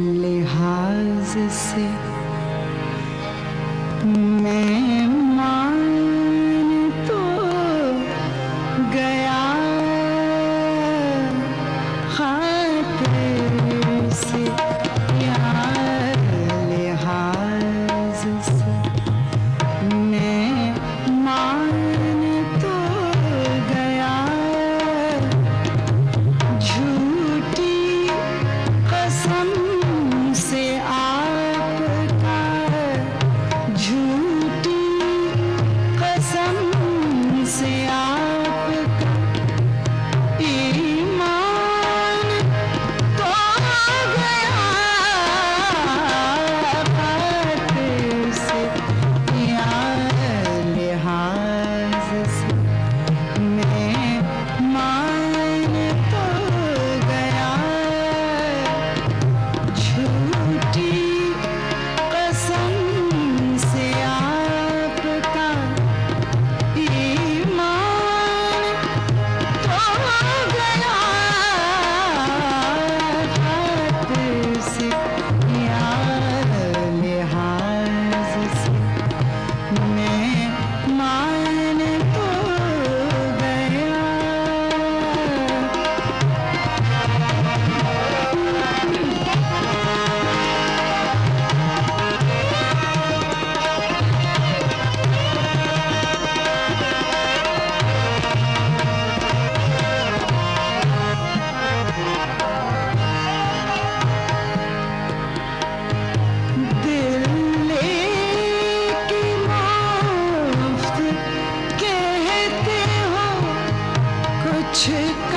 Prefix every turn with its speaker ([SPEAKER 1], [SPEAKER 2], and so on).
[SPEAKER 1] लिहाज से मैं to